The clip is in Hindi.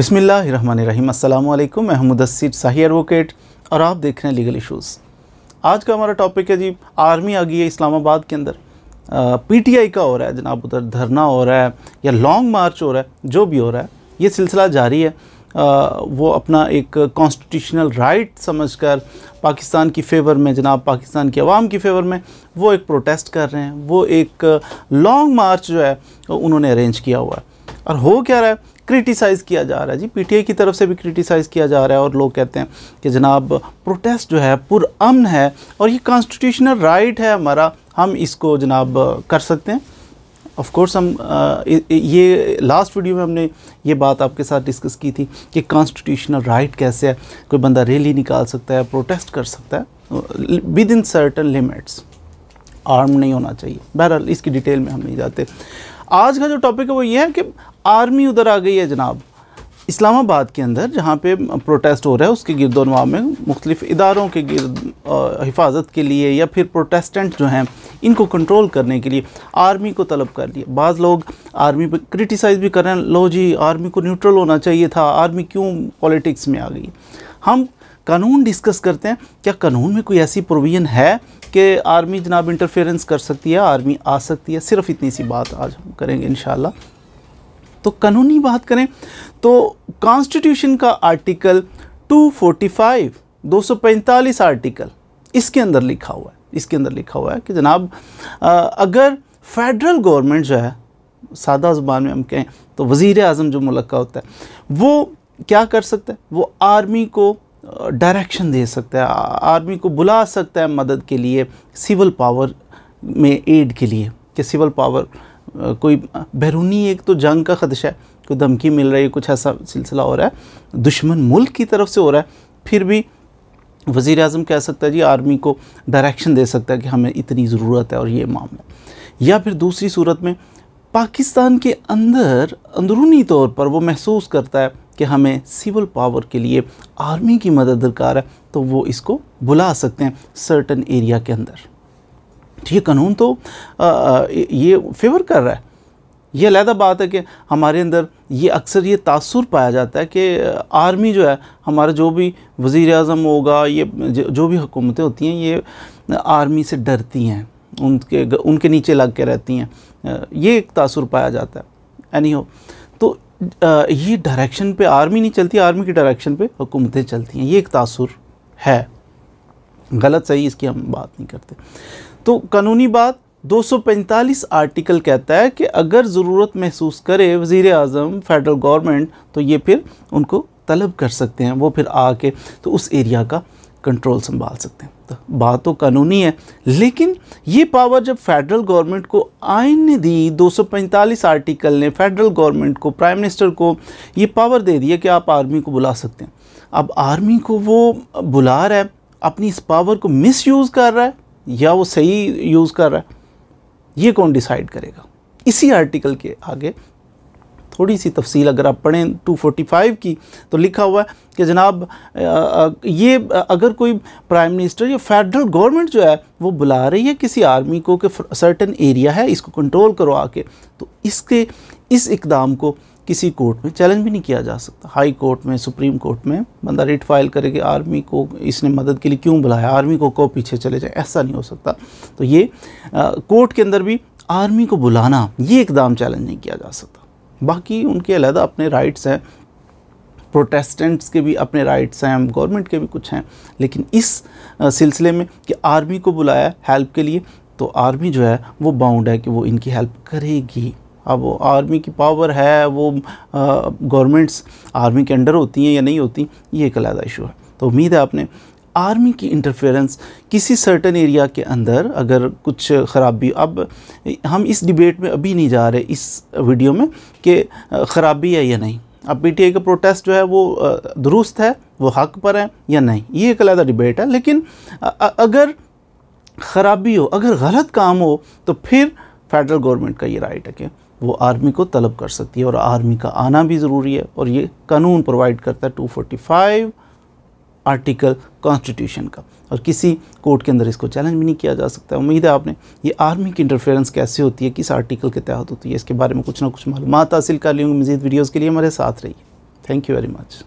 बिसमीम अल्लाम मैं शाही एडवोकेट और आप देख रहे हैं लीगल इशूज़ आज का हमारा टॉपिक है जी आर्मी आ गई है इस्लामाबाद के अंदर। पीटीआई का हो रहा है जनाब उधर धरना हो रहा है या लॉन्ग मार्च हो रहा है जो भी हो रहा है ये सिलसिला जारी है। आ, वो अपना एक कॉन्स्टिट्यूशनल राइट समझकर पाकिस्तान की फेवर में जनाब पाकिस्तान की आवाम की फेवर में वो एक प्रोटेस्ट कर रहे हैं। वो एक लॉन्ग मार्च जो है उन्होंने अरेंज किया हुआ है। और हो क्या रहा है क्रिटिसाइज़ किया जा रहा है। जी, पीटीआई की तरफ़ से भी क्रिटिसाइज़ किया जा रहा है और लोग कहते हैं कि जनाब, प्रोटेस्ट जो है पुरअमन है और ये कॉन्स्टिट्यूशनल राइट है हमारा। हम इसको जनाब, कर सकते हैं। ऑफ़ कोर्स हम ये लास्ट वीडियो में हमने ये बात आपके साथ डिस्कस की थी कि कॉन्स्टिट्यूशनल राइट कैसे है। कोई बंदा रैली निकाल सकता है प्रोटेस्ट कर सकता है with in certain limits arm नहीं होना चाहिए। बहरहाल, इसकी डिटेल में हम नहीं जाते। आज का जो टॉपिक है वो ये है कि आर्मी उधर आ गई है जनाब। इस्लामाबाद के अंदर, जहाँ पे प्रोटेस्ट हो रहा है, उसके गिरदोनवा में मुख्तलिफ़ इदारों के गिरद हिफाजत के लिए या फिर प्रोटेस्टेंट जो हैं, इनको कंट्रोल करने के लिए आर्मी को तलब कर लिया। बाज़ लोग आर्मी पर क्रिटिसाइज़ भी कर रहे हैं, लो जी आर्मी को न्यूट्रल होना चाहिए था आर्मी क्यों पॉलिटिक्स में आ गई? हम कानून डिस्कस करते हैं। क्या कानून में कोई ऐसी प्रोविज़न है कि आर्मी जनाब इंटरफेरेंस कर सकती है, आर्मी आ सकती है? सिर्फ़ इतनी सी बात आज हम करेंगे इन तो कानूनी बात करें तो कॉन्स्टिट्यूशन का आर्टिकल 245 245 आर्टिकल इसके अंदर लिखा हुआ है। इसके अंदर लिखा हुआ है कि जनाब अगर फेडरल गवर्नमेंट जो है, सादा ज़ुबान में हम कहें तो वज़ी अजम जो मुल्क का होता है, वो क्या कर सकता है? वो आर्मी को डायरेक्शन दे सकता है, आर्मी को बुला सकता है मदद के लिए, सिविल पावर में एड के लिए, कि सिविल पावर कोई, बैरूनी एक तो जंग का ख़दशा है, कोई धमकी मिल रही है, कुछ ऐसा सिलसिला हो रहा है, दुश्मन मुल्क की तरफ़ से हो रहा है, फिर भी वज़ी अजम कह सकता है जी, आर्मी को डायरेक्शन दे सकता है कि हमें इतनी ज़रूरत है और ये मामला या फिर दूसरी सूरत में, पाकिस्तान के अंदर अंदरूनी तौर पर वो महसूस करता है कि हमें सिविल पावर के लिए आर्मी की मदद दरकार है तो वो इसको बुला सकते हैं सर्टन एरिया के अंदर। ये कानून तो आ, ये फेवर कर रहा है। ये अलहदा बात है कि हमारे अंदर ये अक्सर ये तासुर पाया जाता है कि आर्मी जो है हमारा जो भी वज़ी अजम होगा ये जो भी हुकूमतें होती हैं ये आर्मी से डरती हैं उनके उनके नीचे लग के रहती हैं। ये एक तासुर पाया जाता है। एनी हो ये डायरेक्शन पे आर्मी नहीं चलती आर्मी की डायरेक्शन पे हुकूमतें चलती हैं। ये एक तासुर है। गलत सही, इसकी हम बात नहीं करते। तो कानूनी बात 245 आर्टिकल कहता है कि अगर ज़रूरत महसूस करे वज़ी अजम फेडरल गवर्नमेंट तो ये फिर उनको तलब कर सकते हैं। वो फिर आके तो उस एरिया का कंट्रोल संभाल सकते हैं। बात तो कानूनी है, लेकिन ये पावर जब फेडरल गवर्नमेंट को आइन ने दी 245 आर्टिकल ने फेडरल गवर्नमेंट को प्राइम मिनिस्टर को, ये पावर दे दी है कि आप आर्मी को बुला सकते हैं। अब आर्मी को वो बुला रहा है, अपनी इस पावर को मिस यूज़ कर रहा है, या वो सही यूज़ कर रहा है, ये कौन डिसाइड करेगा? इसी आर्टिकल के आगे थोड़ी सी तफसील अगर आप पढ़ें 245 की तो लिखा हुआ है कि जनाब ये अगर कोई प्राइम मिनिस्टर या फेडरल गवर्नमेंट जो है वो बुला रही है किसी आर्मी को कि सर्टन एरिया है इसको कंट्रोल करो आके तो इसके इस इकदाम को किसी कोर्ट में चैलेंज भी नहीं किया जा सकता। हाई कोर्ट में सुप्रीम कोर्ट में बंदा रिट फ़ाइल करे कि आर्मी को इसने मदद के लिए क्यों बुलाया आर्मी को को पीछे चले जाए ऐसा नहीं हो सकता। तो ये आ, कोर्ट के अंदर भी आर्मी को बुलाना ये इकदाम चैलेंज नहीं किया जा सकता। बाकी उनके अलहदा अपने राइट्स हैं। प्रोटेस्टेंट्स के भी अपने राइट्स हैं गवर्नमेंट के भी कुछ हैं। लेकिन इस सिलसिले में कि आर्मी को बुलाया हेल्प के लिए तो आर्मी जो है, वो बाउंड है कि वो इनकी हेल्प करेगी। अब आर्मी की पावर है, वो गवर्नमेंट्स आर्मी के अंडर होती हैं या नहीं होती, ये एक अलहदा इशू है। तो उम्मीद है आपने आर्मी की इंटरफेरेंस किसी सर्टन एरिया के अंदर अगर कुछ ख़राबी अब हम इस डिबेट में अभी नहीं जा रहे इस वीडियो में कि ख़राबी है या नहीं। अब पी का प्रोटेस्ट जो है वो दुरुस्त है, वो हक पर है या नहीं? ये एक अलहदा डिबेट है, लेकिन अगर ख़राबी हो, अगर गलत काम हो तो फिर फेडरल गवर्नमेंट का ये राइट है कि वो आर्मी को तलब कर सकती है और आर्मी का आना भी ज़रूरी है और ये कानून प्रोवाइड करता है 245 आर्टिकल कॉन्स्टिट्यूशन का। और किसी कोर्ट के अंदर इसको चैलेंज भी नहीं किया जा सकता। उम्मीद है आपने, ये आर्मी की इंटरफेरेंस कैसे होती है, किस आर्टिकल के तहत होती है, इसके बारे में कुछ ना कुछ मालूम हासिल कर ली होंगी। मज़ीद वीडियोज़ के लिए हमारे साथ रहिए। Thank you very much